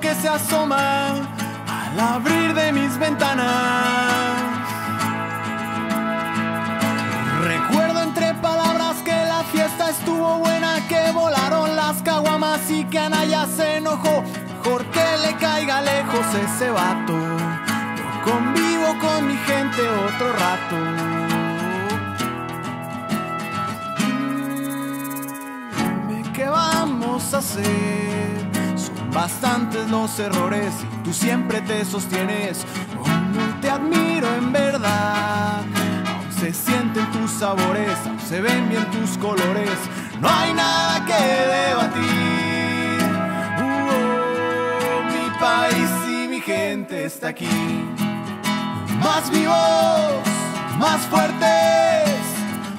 que se asoma al abrir de mis ventanas. Recuerdo entre palabras que la fiesta estuvo buena, que volaron las caguamas y que Anaya se enojó. Mejor que le caiga lejos ese vato. Yo convivo con mi gente otro rato. Qué vamos a hacer. Bastantes los errores y tú siempre te sostienes. Como te admiro en verdad. Aún se sienten tus sabores, aún se ven bien tus colores. No hay nada que debatir. Uh, mi país y mi gente está aquí. Más vivos, más fuertes.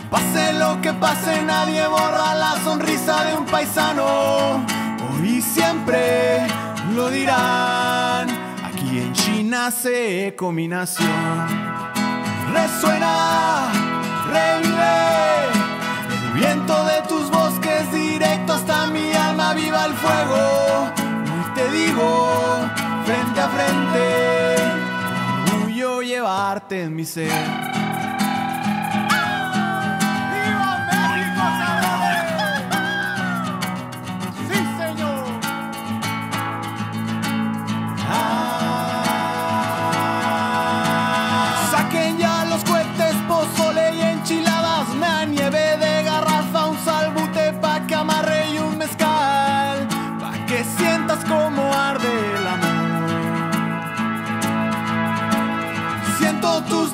Pase lo que pase, nadie borra la sonrisa de un paisano. Siempre lo dirán. Aquí en China se combinación. Resuena, revive. El viento de tus bosques directo hasta mi alma, viva el fuego. Y te digo, frente a frente, orgullo llevarte en mi ser.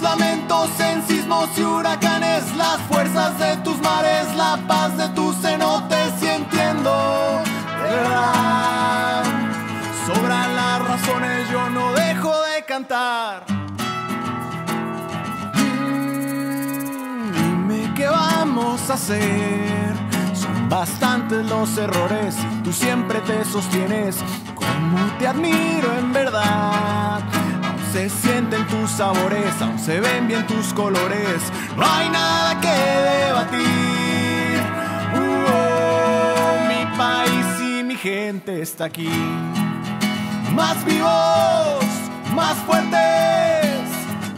Lamentos en sismos y huracanes, las fuerzas de tus mares, la paz de tus cenotes y entiendo, de verdad, sobran las razones, yo no dejo de cantar. Mm, Dime qué vamos a hacer. Son bastantes los errores tú siempre te sostienes. Como te admiro en verdad. Se sienten tus sabores, aún se ven bien tus colores. No hay nada que debatir. Uh, oh, mi país y mi gente está aquí. Más vivos, más fuertes.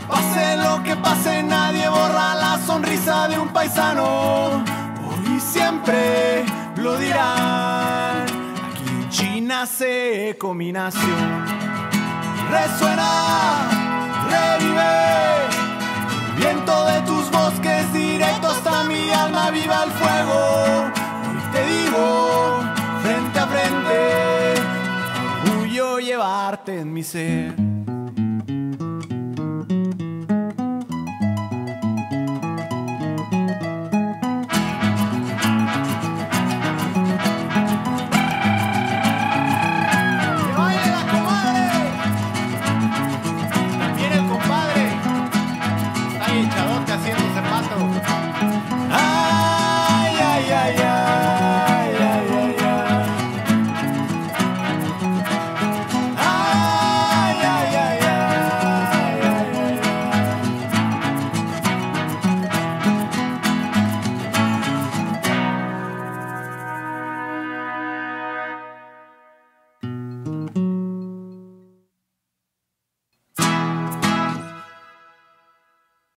Pase lo que pase, nadie borra la sonrisa de un paisano. Hoy siempre lo dirán. Aquí en China se combinación. Resuena, revive. Viento de tus bosques directo hasta mi alma, viva el fuego. Hoy te digo, frente a frente, orgullo llevarte en mi ser.